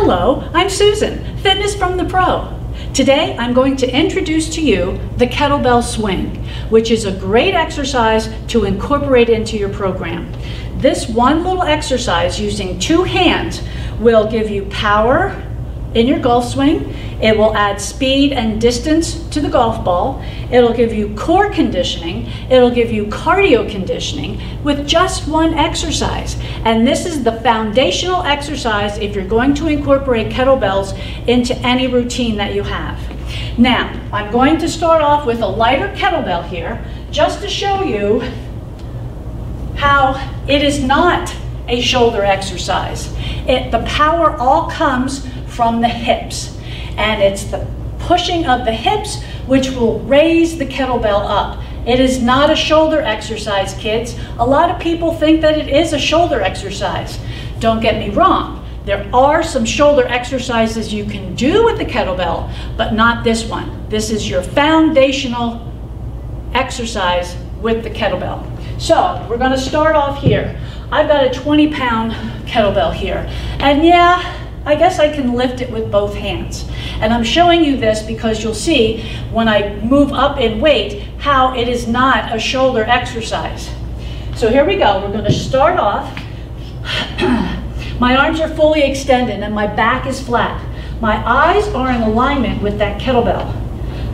Hello, I'm Susan, Fitness from the Pro. Today I'm going to introduce to you the kettlebell swing, which is a great exercise to incorporate into your program. This one little exercise using two hands will give you power in your golf swing. It will add speed and distance to the golf ball. It'll give you core conditioning. It'll give you cardio conditioning with just one exercise. And this is the foundational exercise if you're going to incorporate kettlebells into any routine that you have. Now, I'm going to start off with a lighter kettlebell here just to show you how it is not a shoulder exercise. It, the power all comes from the hips. And it's the pushing of the hips which will raise the kettlebell up. It is not a shoulder exercise, kids. A lot of people think that it is a shoulder exercise. Don't get me wrong. There are some shoulder exercises you can do with the kettlebell, but not this one. This is your foundational exercise with the kettlebell. So we're gonna start off here. I've got a 20 pound kettlebell here. And yeah, I guess I can lift it with both hands. And I'm showing you this because you'll see when I move up in weight how it is not a shoulder exercise. So here we go. We're going to start off. my arms are fully extended and my back is flat. My eyes are in alignment with that kettlebell.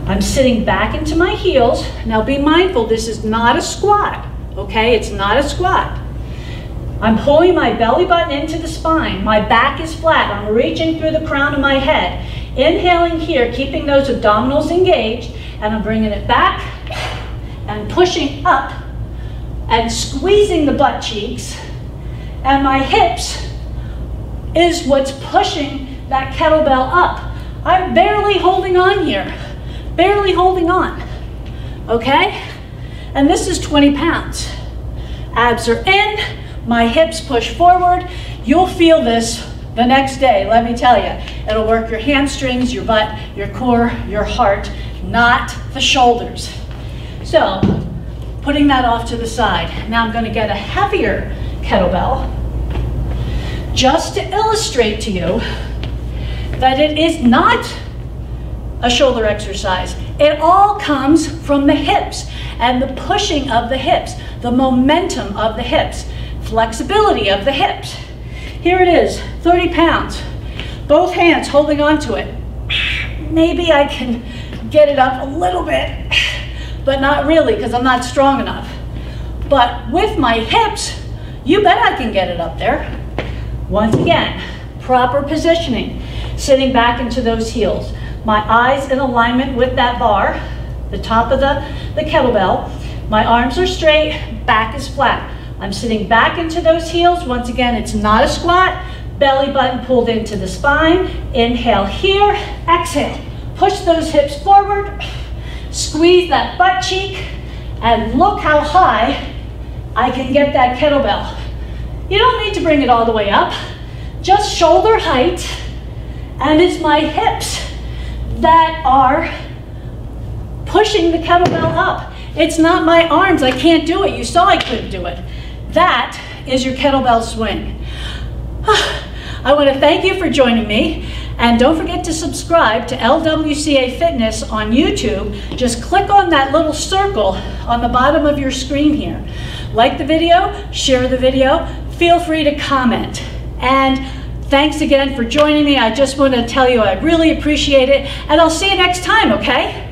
I'm sitting back into my heels. Now be mindful, this is not a squat, okay? It's not a squat. I'm pulling my belly button into the spine. My back is flat. I'm reaching through the crown of my head. Inhaling here, keeping those abdominals engaged, and I'm bringing it back and pushing up and squeezing the butt cheeks. And my hips is what's pushing that kettlebell up. I'm barely holding on here, barely holding on, okay? And this is 20 pounds. Abs are in, my hips push forward. You'll feel this the next day, let me tell you. It'll work your hamstrings, your butt, your core, your heart, not the shoulders. So, putting that off to the side. Now I'm gonna get a heavier kettlebell just to illustrate to you that it is not a shoulder exercise. It all comes from the hips and the pushing of the hips, the momentum of the hips flexibility of the hips. Here it is, 30 pounds. Both hands holding onto it. Maybe I can get it up a little bit, but not really because I'm not strong enough. But with my hips, you bet I can get it up there. Once again, proper positioning, sitting back into those heels. My eyes in alignment with that bar, the top of the, the kettlebell. My arms are straight, back is flat. I'm sitting back into those heels. Once again, it's not a squat. Belly button pulled into the spine. Inhale here, exhale. Push those hips forward. Squeeze that butt cheek. And look how high I can get that kettlebell. You don't need to bring it all the way up. Just shoulder height. And it's my hips that are pushing the kettlebell up. It's not my arms. I can't do it. You saw I couldn't do it. That is your kettlebell swing. I want to thank you for joining me. And don't forget to subscribe to LWCA Fitness on YouTube. Just click on that little circle on the bottom of your screen here. Like the video, share the video, feel free to comment. And thanks again for joining me. I just want to tell you I really appreciate it. And I'll see you next time, okay?